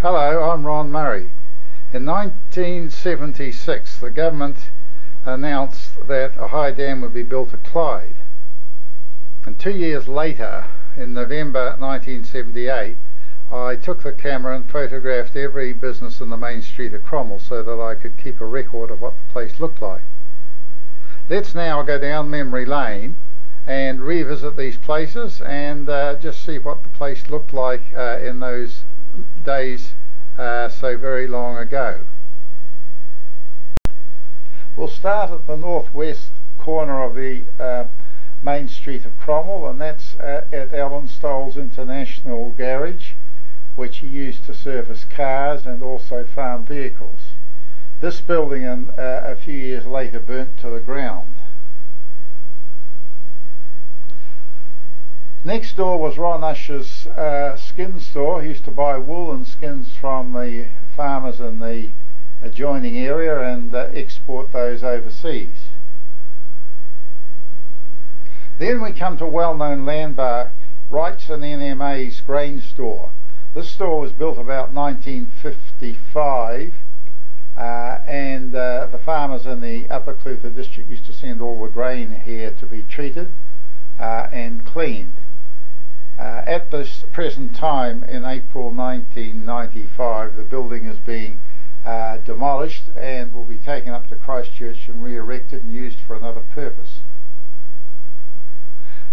Hello, I'm Ron Murray. In 1976, the government announced that a high dam would be built at Clyde. And two years later, in November 1978, I took the camera and photographed every business in the main street of Cromwell so that I could keep a record of what the place looked like. Let's now go down memory lane and revisit these places and uh, just see what the place looked like uh, in those days uh, so very long ago. We'll start at the northwest corner of the uh, main street of Cromwell and that's uh, at Alan Stoll's International Garage which he used to service cars and also farm vehicles. This building in, uh, a few years later burnt to the ground. Next door was Ron Usher's uh, skin store. He used to buy wool and skins from the farmers in the adjoining area and uh, export those overseas. Then we come to well-known landmark Wrightson NMA's grain store. This store was built about 1955 uh, and uh, the farmers in the Upper Clutha district used to send all the grain here to be treated uh, and cleaned. Uh, at this present time in April 1995 the building is being uh, demolished and will be taken up to Christchurch and re-erected and used for another purpose.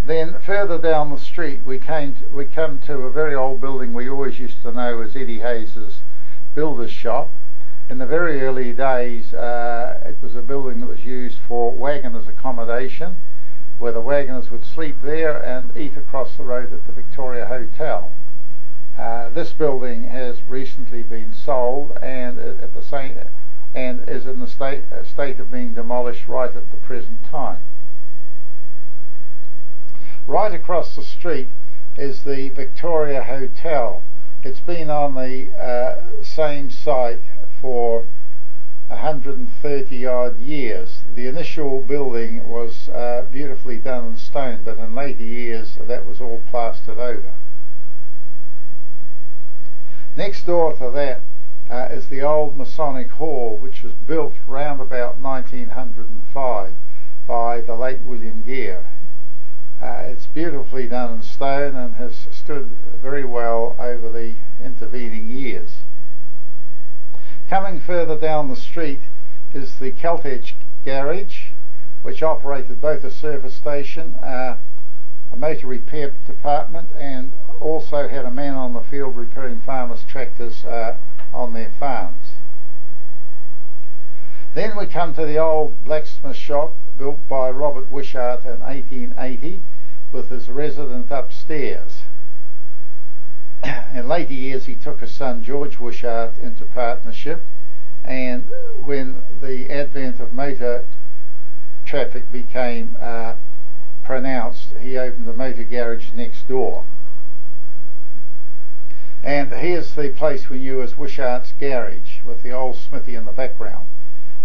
Then further down the street we came to, we come to a very old building we always used to know as Eddie Hayes's builder's shop. In the very early days uh, it was a building that was used for wagoners accommodation where the wagoners would sleep there and eat across the road at the Victoria Hotel. Uh, this building has recently been sold and at the same and is in the state, state of being demolished right at the present time. Right across the street is the Victoria Hotel. It's been on the uh, same site for 130 odd years. The initial building was uh, beautifully done in stone, but in later years that was all plastered over. Next door to that uh, is the old Masonic Hall, which was built round about 1905 by the late William Gere. Uh, it's beautifully done in stone and has stood very well over the intervening years. Coming further down the street is the Celtedge garage which operated both a service station, uh, a motor repair department and also had a man on the field repairing farmers' tractors uh, on their farms. Then we come to the old blacksmith shop built by Robert Wishart in 1880 with his resident upstairs. In later years he took his son George Wishart into partnership and when the advent of motor traffic became uh, pronounced he opened a motor garage next door. And here's the place we knew as Wishart's Garage with the old smithy in the background.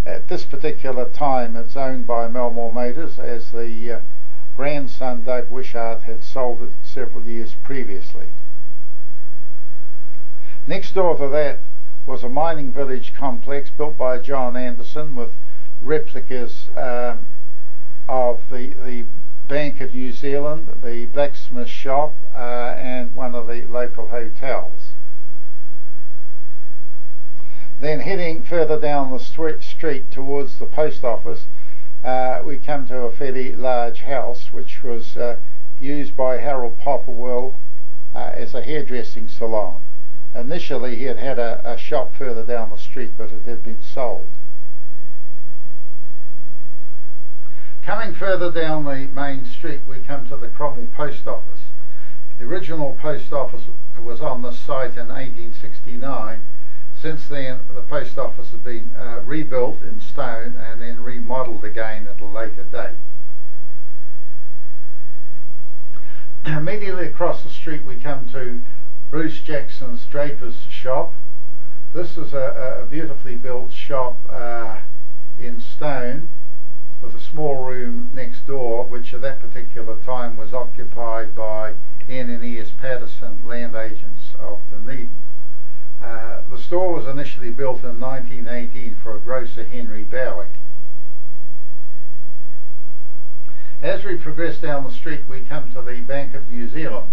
At this particular time it's owned by Melmore Motors as the uh, grandson Doug Wishart had sold it several years previously. Next door to that was a mining village complex built by John Anderson with replicas um, of the, the Bank of New Zealand, the blacksmith shop uh, and one of the local hotels. Then heading further down the street towards the post office uh, we come to a fairly large house which was uh, used by Harold Popplewell uh, as a hairdressing salon. Initially he had had a, a, shop further down the street but it had been sold. Coming further down the main street we come to the Cromwell Post Office. The original post office was on this site in 1869 since then, the post office has been uh, rebuilt in stone and then remodeled again at a later date. Immediately across the street we come to Bruce Jackson's Draper's shop. This is a, a beautifully built shop uh, in stone with a small room next door which at that particular time was occupied by N and E Patterson land agents of Dunedin. Uh, the store was initially built in 1918 for a grocer Henry Bowie. As we progress down the street we come to the Bank of New Zealand.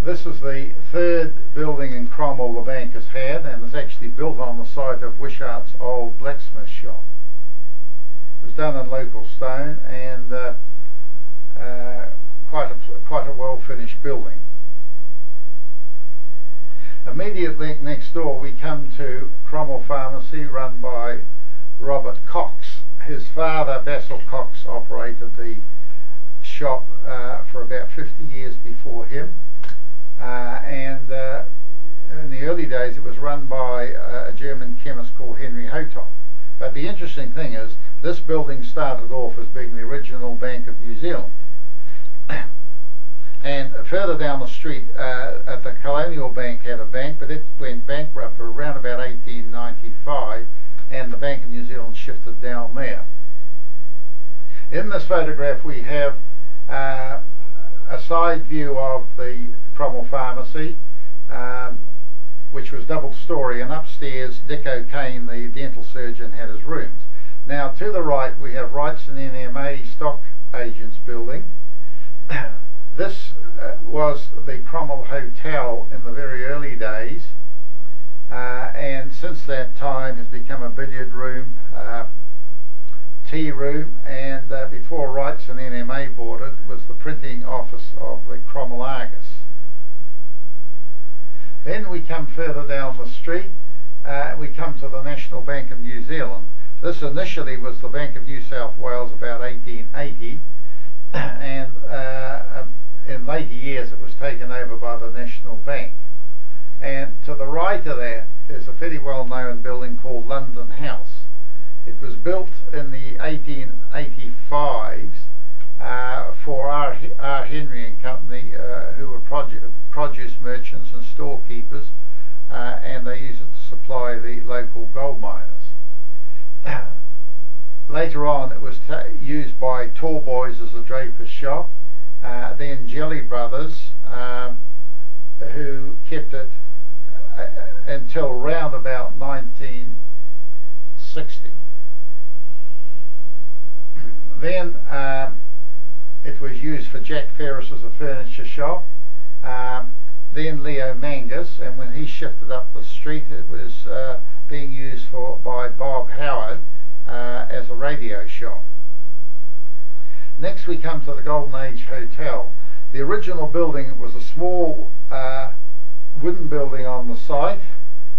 This is the third building in Cromwell the bank has had and is actually built on the site of Wishart's old blacksmith shop. It was done in local stone and uh, uh, quite a, quite a well finished building. Immediately next door we come to Cromwell Pharmacy run by Robert Cox. His father Basil Cox operated the shop uh, for about 50 years before him and uh, in the early days it was run by uh, a German chemist called Henry Hotop. But the interesting thing is this building started off as being the original Bank of New Zealand. and further down the street, uh, at the Colonial Bank had a bank, but it went bankrupt around about 1895, and the Bank of New Zealand shifted down there. In this photograph we have uh, a side view of the Cromwell Pharmacy, um, which was double story, and upstairs Dick O'Kane, the dental surgeon, had his rooms. Now to the right we have Wrightson NMA Stock Agents building. this uh, was the Cromwell Hotel in the very early days, uh, and since that time has become a billiard room, uh, tea room, and uh, before Wrightson NMA bought it was the printing office of the Cromwell Argus. Then we come further down the street, uh, we come to the National Bank of New Zealand. This initially was the Bank of New South Wales about 1880 and uh, in later years it was taken over by the National Bank. And to the right of that is a fairly well known building called London House. It was built in the 1885s uh, for R. R. Henry and Company, uh, who were produ produce merchants and storekeepers, uh, and they used it to supply the local gold miners. Later on, it was used by Tall Boys as a draper's shop. Uh, then Jelly Brothers, um, who kept it uh, until round about 1960. then um, it was used for Jack Ferris as a furniture shop. Um, then Leo Mangus, and when he shifted up the street, it was uh, being used for by Bob Howard uh, as a radio shop. Next, we come to the Golden Age Hotel. The original building was a small uh, wooden building on the site,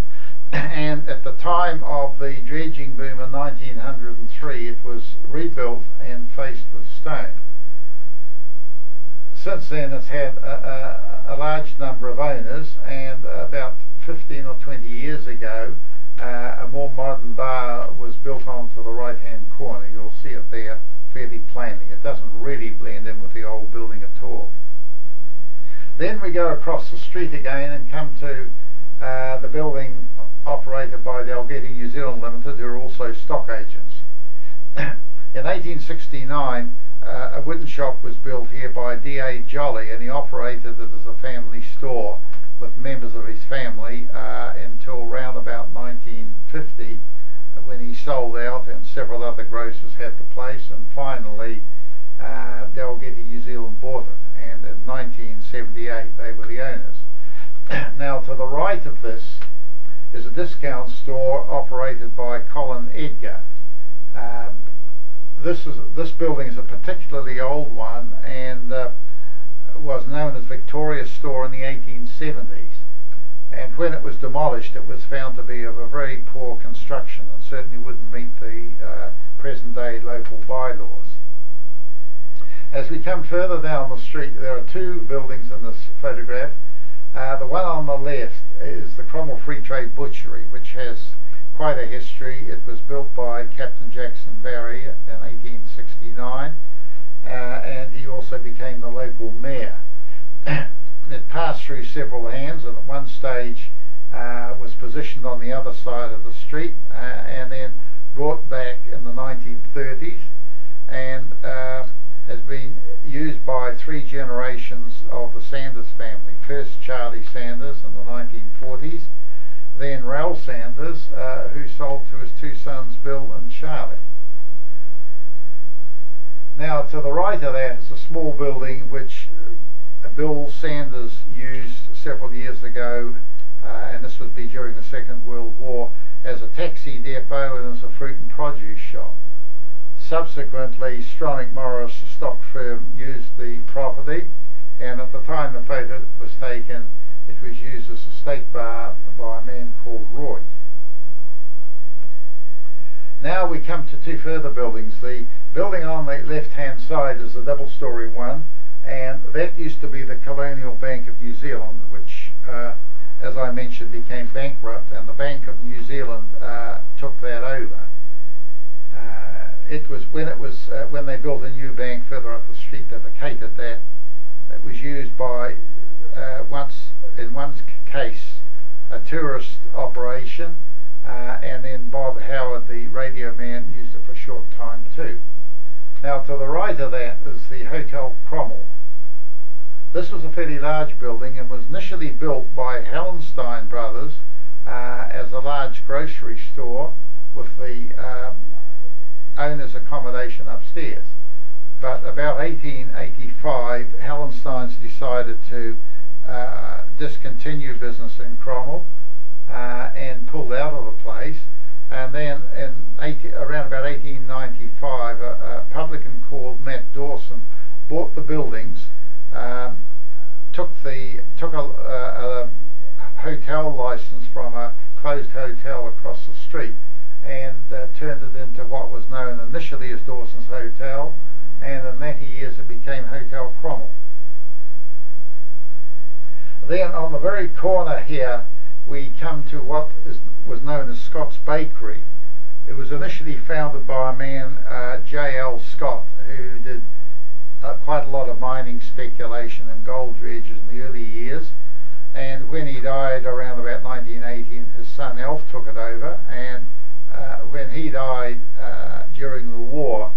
and at the time of the dredging boom in 1903, it was rebuilt and faced with stone since then it's had a, a, a, large number of owners and about 15 or 20 years ago uh, a more modern bar was built onto the right hand corner. You'll see it there fairly plainly. It doesn't really blend in with the old building at all. Then we go across the street again and come to uh, the building operated by Dalgety New Zealand Limited who are also stock agents. In 1869 uh, a wooden shop was built here by D.A. Jolly and he operated it as a family store with members of his family uh, until round about 1950 when he sold out and several other grocers had the place and finally uh, Dalgety New Zealand bought it and in 1978 they were the owners. now to the right of this is a discount store operated by Colin Edgar. Uh, this is this building is a particularly old one and uh, was known as Victoria's Store in the 1870s. And when it was demolished, it was found to be of a very poor construction and certainly wouldn't meet the uh, present day local bylaws. As we come further down the street, there are two buildings in this photograph. Uh, the one on the left is the Cromwell Free Trade Butchery, which has quite a history. It was built by Captain Jackson Barry in 1869 uh, and he also became the local mayor. it passed through several hands and at one stage uh, was positioned on the other side of the street uh, and then brought back in the 1930s and uh, has been used by three generations of the Sanders family. First Charlie Sanders in the 1940s, then Raoul Sanders, uh, who sold to his two sons Bill and Charlie. Now to the right of that is a small building which uh, Bill Sanders used several years ago, uh, and this would be during the Second World War, as a taxi depot and as a fruit and produce shop. Subsequently, Stronach Morris, stock firm, used the property, and at the time the photo was taken, it was used as a steak bar by a man called Roy. Now we come to two further buildings. The building on the left-hand side is a double-story one, and that used to be the Colonial Bank of New Zealand, which, uh, as I mentioned, became bankrupt, and the Bank of New Zealand uh, took that over. Uh, it was when it was uh, when they built a new bank further up the street, they vacated that. It was used by in one case a tourist operation uh, and then Bob Howard, the radio man, used it for a short time too. Now to the right of that is the Hotel Cromwell. This was a fairly large building and was initially built by Hallenstein Brothers uh, as a large grocery store with the uh, owner's accommodation upstairs. But about 1885, Hallensteins decided to uh, discontinue business in Cromwell uh, and pulled out of the place. And then in 80, around about 1895, a, a, publican called Matt Dawson bought the buildings, um, took the took a, a, a, hotel license from a closed hotel across the street, and uh, turned it into what was known initially as Dawson's Hotel, and in later years it became Hotel Cromwell. Then on the very corner here we come to what is, was known as Scott's Bakery. It was initially founded by a man, uh, J.L. Scott, who did uh, quite a lot of mining speculation and gold dredges in the early years. And when he died around about 1918, his son Alf took it over. And uh, when he died uh, during the war,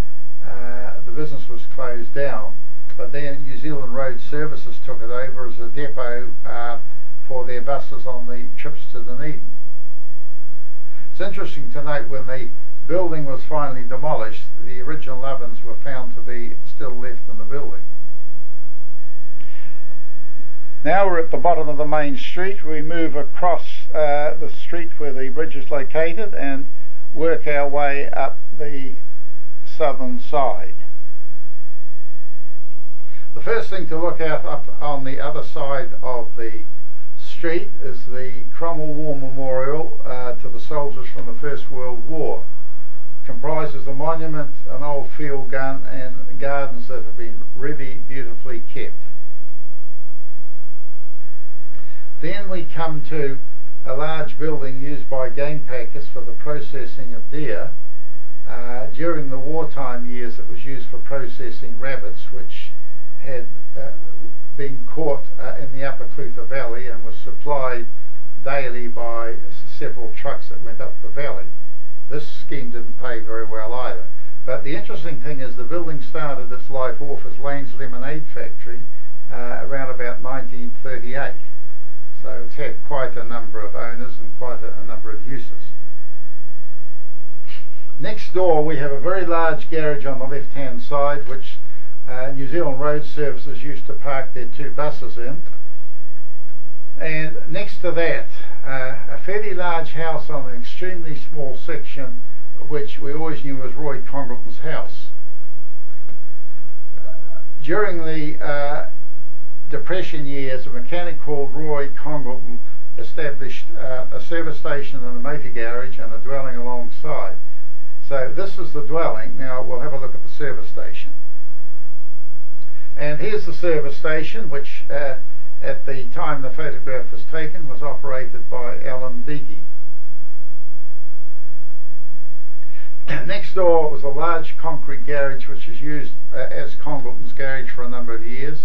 uh, the business was closed down. But then New Zealand Road Services took it over as a depot uh, for their buses on the trips to Dunedin. It's interesting to note when the building was finally demolished, the original ovens were found to be still left in the building. Now we're at the bottom of the main street. We move across uh, the street where the bridge is located and work our way up the southern side. The first thing to look at up on the other side of the street is the Cromwell War Memorial uh, to the soldiers from the First World War. It Comprises a monument, an old field gun and gardens that have been really beautifully kept. Then we come to a large building used by game packers for the processing of deer. Uh, during the wartime years it was used for processing rabbits which had uh, being caught uh, in the upper Clutha Valley and was supplied daily by several trucks that went up the valley. This scheme didn't pay very well either. But the interesting thing is the building started its life off as Lane's Lemonade Factory uh, around about 1938. So it's had quite a number of owners and quite a, a number of uses. Next door we have a very large garage on the left hand side which uh, New Zealand Road Services used to park their two buses in. And next to that, uh, a fairly large house on an extremely small section, which we always knew was Roy Congleton's house. During the uh, Depression years, a mechanic called Roy Congleton established uh, a service station and a motor garage and a dwelling alongside. So this is the dwelling. Now we'll have a look at the service station. And here's the service station, which uh, at the time the photograph was taken was operated by Alan Beattie. Next door was a large concrete garage which was used uh, as Congleton's garage for a number of years.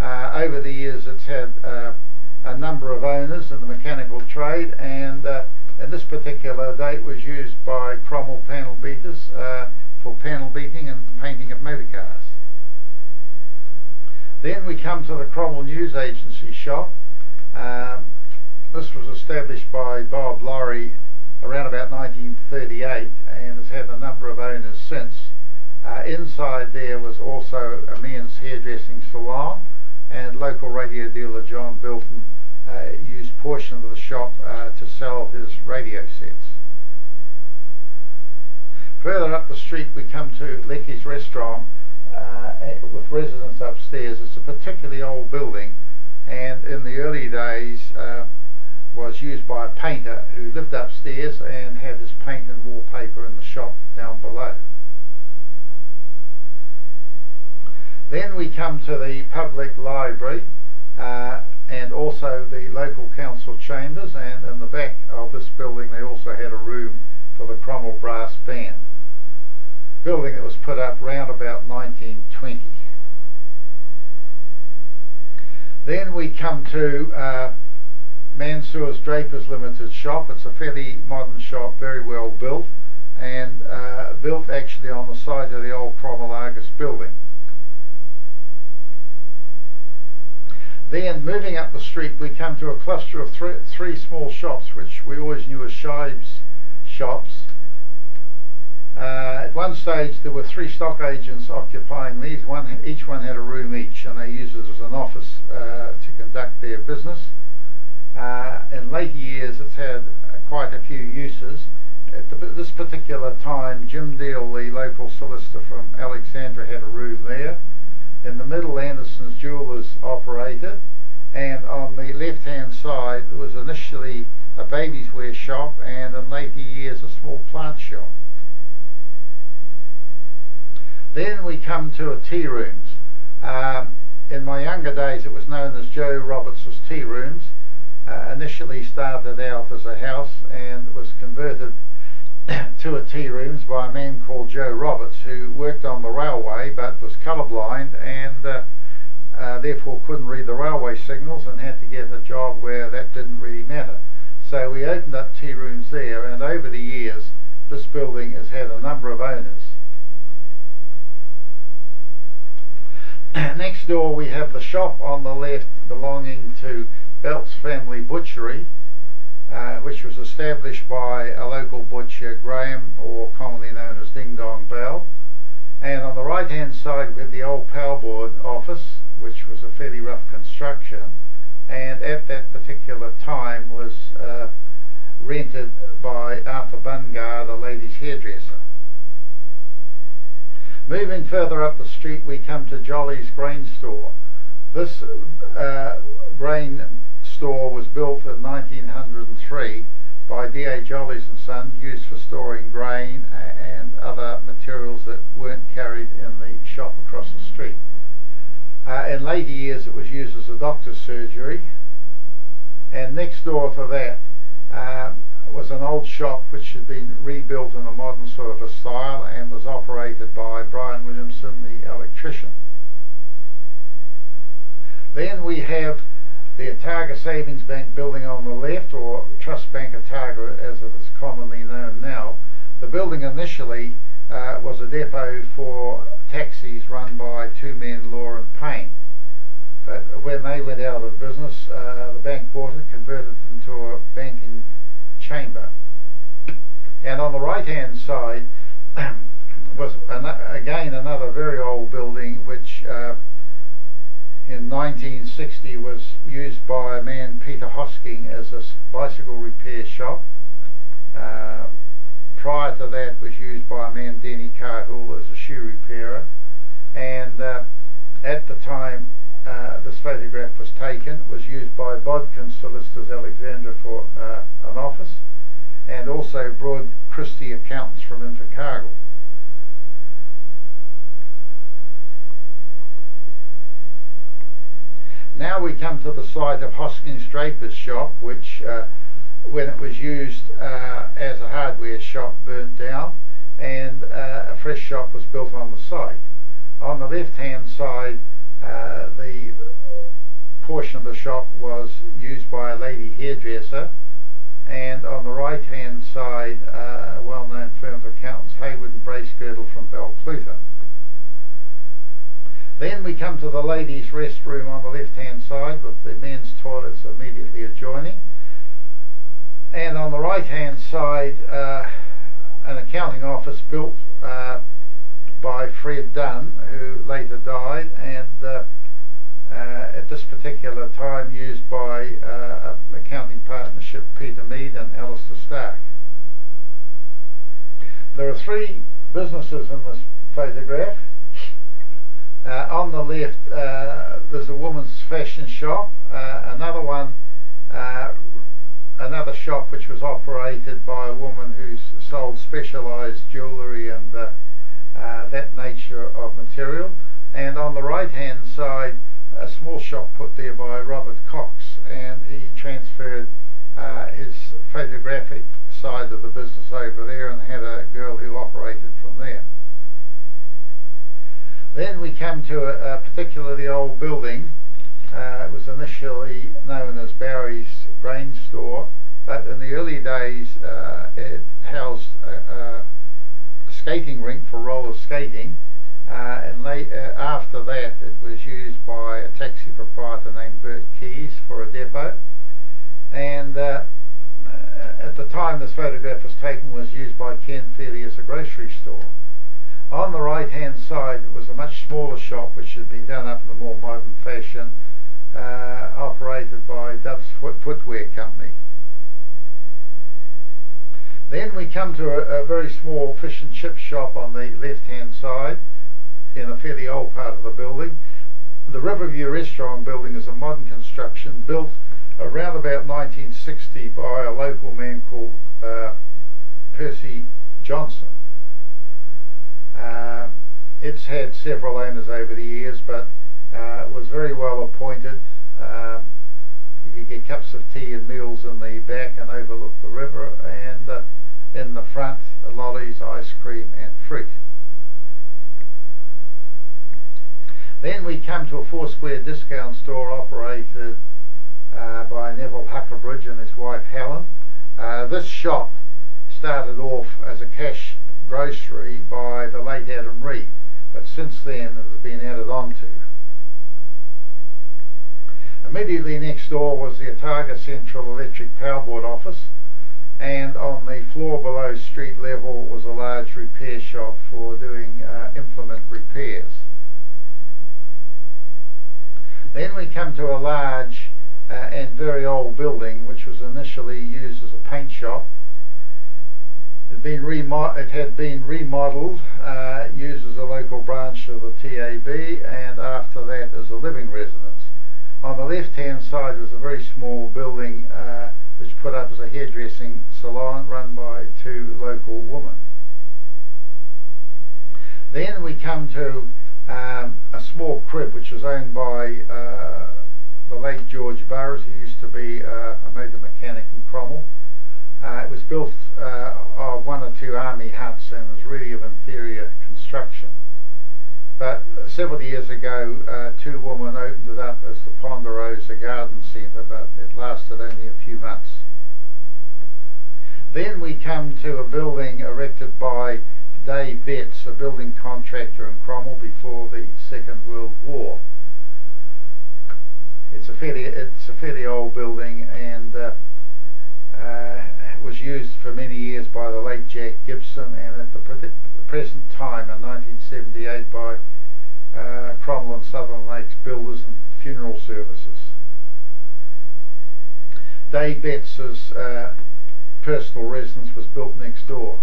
Uh, over the years it's had uh, a number of owners in the mechanical trade and uh, in this particular date was used by Cromwell panel beaters uh, for panel beating and painting of motor cars. Then we come to the Cromwell News Agency shop. Um, this was established by Bob Laurie around about 1938 and has had a number of owners since. Uh, inside there was also a men's hairdressing salon and local radio dealer John Bilton uh, used portion of the shop uh, to sell his radio sets. Further up the street we come to Lecky's Restaurant uh, with residents upstairs. It's a particularly old building and in the early days uh, was used by a painter who lived upstairs and had his paint and wallpaper in the shop down below. Then we come to the public library uh, and also the local council chambers and in the back of this building they also had a room for the Cromwell Brass Band. Building that was put up round about 1920. Then we come to uh, Mansour's Drapers Limited shop. It's a fairly modern shop, very well built, and uh, built actually on the site of the old Cromwell Argus building. Then moving up the street we come to a cluster of three, three small shops which we always knew as Shives shops uh, at one stage there were three stock agents occupying these, one, each one had a room each and they used it as an office uh, to conduct their business. Uh, in later years it's had quite a few uses. At the, this particular time Jim Deal, the local solicitor from Alexandra had a room there. In the middle Anderson's Jewelers operated and on the left hand side there was initially a babies wear shop and in later years a small plant shop. Then we come to a tea rooms. Um, in my younger days it was known as Joe Roberts' Tea Rooms. Uh, initially started out as a house and was converted to a tea rooms by a man called Joe Roberts who worked on the railway but was colourblind and uh, uh, therefore couldn't read the railway signals and had to get a job where that didn't really matter. So we opened up tea rooms there and over the years this building has had a number of owners. Next door we have the shop on the left belonging to Bell's Family Butchery, uh, which was established by a local butcher, Graham, or commonly known as Ding Dong Bell. And on the right hand side we have the old power board office, which was a fairly rough construction, and at that particular time was uh, rented by Arthur Bungard, a ladies' hairdresser. Moving further up the street we come to Jolly's Grain Store. This uh, grain store was built in 1903 by D.A. Jolly's and Son, used for storing grain and other materials that weren't carried in the shop across the street. Uh, in later years it was used as a doctor's surgery and next door to that uh, was an old shop which had been rebuilt in a modern sort of a style and was operated by Brian Williamson, the electrician. Then we have the Otago Savings Bank building on the left, or Trust Bank Otago as it is commonly known now. The building initially uh, was a depot for taxis run by two men, Law and Payne. But when they went out of business, uh, the bank bought it, it into a banking chamber. And on the right hand side was an, again another very old building which uh, in 1960 was used by a man Peter Hosking as a bicycle repair shop. Uh, prior to that was used by a man Denny Carhool as a shoe repairer and uh, at the time uh, this photograph was taken was used by Bodkin Solicitors Alexandra for uh, an office and also Broad Christie accountants from Invercargill. Now we come to the site of Hoskins Draper's shop which uh, when it was used uh, as a hardware shop burnt down and uh, a fresh shop was built on the site. On the left hand side uh, the portion of the shop was used by a lady hairdresser and on the right hand side uh, a well-known firm of accountants Hayward and Bracegirdle from Balclutha. Then we come to the ladies restroom on the left hand side with the men's toilets immediately adjoining and on the right hand side uh, an accounting office built uh, by Fred Dunn who later died and uh, at this particular time used by uh, accounting partnership Peter Mead and Alistair Stark. There are three businesses in this photograph. Uh, on the left uh, there's a woman's fashion shop, uh, another one uh, another shop which was operated by a woman who sold specialised jewellery and that nature of material and on the right hand side a small shop put there by Robert Cox, and he transferred uh, his photographic side of the business over there and had a girl who operated from there. Then we come to a, a particularly old building. Uh, it was initially known as Barry's Grain Store, but in the early days uh, it housed a, a skating rink for roller skating uh, and late, uh, after that it was used by a taxi proprietor named Bert Keys for a depot and uh, at the time this photograph was taken was used by Ken Feely as a grocery store. On the right hand side it was a much smaller shop which had been done up in a more modern fashion uh, operated by Dove's Foot Footwear Company. Then we come to a, a very small fish and chip shop on the left hand side in a fairly old part of the building. The Riverview Restaurant building is a modern construction built around about 1960 by a local man called uh, Percy Johnson. Uh, it's had several owners over the years, but uh, was very well appointed. Uh, you could get cups of tea and meals in the back and overlook the river, and uh, in the front, lollies, ice cream, and fruit. Come to a four square discount store operated uh, by Neville Huckerbridge and his wife Helen. Uh, this shop started off as a cash grocery by the late Adam Reed, but since then it has been added on to. Immediately next door was the Otago Central Electric Power Board office and on the floor below street level was a large repair shop for doing uh, implement repairs. Then we come to a large uh, and very old building which was initially used as a paint shop. It been, it had been remodeled, uh, used as a local branch of the TAB and after that as a living residence. On the left hand side was a very small building uh, which put up as a hairdressing salon run by two local women. Then we come to um, a small crib which was owned by uh, the late George Burrows, who used to be uh, a motor mechanic in Cromwell. Uh, it was built uh, of one or two army huts and was really of inferior construction. But several years ago, uh, two women opened it up as the Ponderosa Garden Centre, but it lasted only a few months. Then we come to a building erected by Dave Betts, a building contractor in Cromwell before the Second World War. It's a fairly it's a fairly old building and uh, uh, was used for many years by the late Jack Gibson and at the, pre present time in 1978 by uh, Cromwell and Southern Lakes builders and funeral services. Dave Betts's uh, personal residence was built next door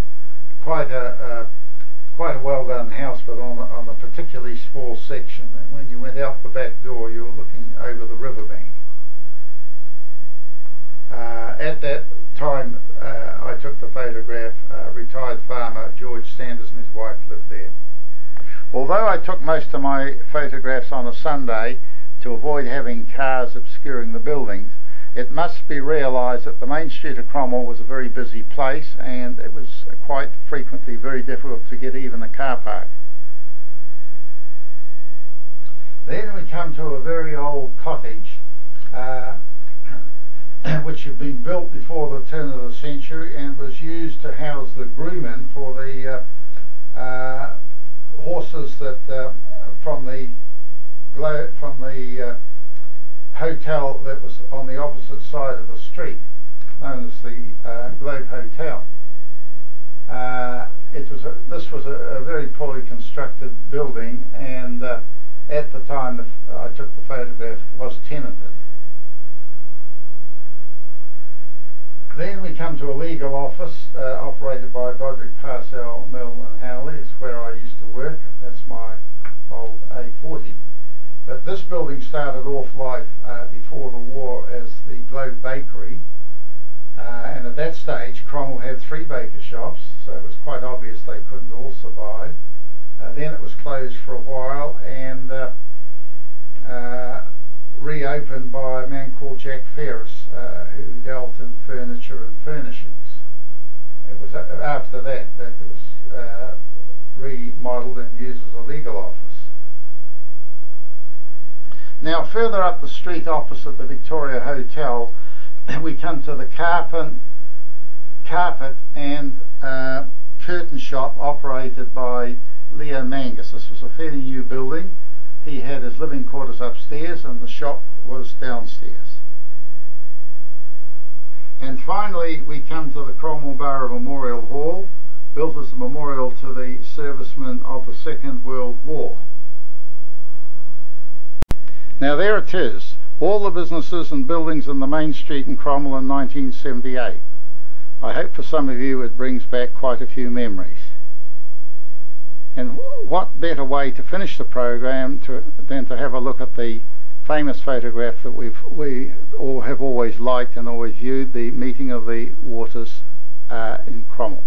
quite a, quite a well done house, but on, on a particularly small section. And when you went out the back door, you were looking over the riverbank. Uh, at that time, uh, I took the photograph. Uh, retired farmer George Sanders and his wife lived there. Although I took most of my photographs on a Sunday to avoid having cars obscuring the buildings, it must be realised that the main street of Cromwell was a very busy place and it was quite frequently very difficult to get even a car park. Then we come to a very old cottage uh, which had been built before the turn of the century and was used to house the grooming for the uh, uh, horses that uh, from the from the uh, hotel that was on the opposite side of the street. known as the uh, Globe Hotel. Uh, it was a, this was a, a, very poorly constructed building, and uh, at the time the, I took the photograph, was tenanted. Then we come to a legal office uh, operated by Broderick Parsell, Mill and Howley. It's where I used to work. That's my old A40. But this building started off life uh, before the war as the Globe Bakery. Uh, and at that stage, Cromwell had three baker shops, so it was quite obvious they couldn't all survive. Uh, then it was closed for a while and uh, uh, reopened by a man called Jack Ferris, uh, who dealt in furniture and furnishings. It was after that that it was remodeled and used as a legal office. Now further up the street opposite the Victoria Hotel we come to the carpet, carpet and uh, curtain shop operated by Leo Mangus. This was a fairly new building. He had his living quarters upstairs and the shop was downstairs. And finally we come to the Cromwell Borough Memorial Hall, built as a memorial to the servicemen of the Second World War. Now there it is, all the businesses and buildings in the main street in Cromwell in 1978. I hope for some of you it brings back quite a few memories. And what better way to finish the program to, than to have a look at the famous photograph that we've, we all have always liked and always viewed, the meeting of the waters uh, in Cromwell.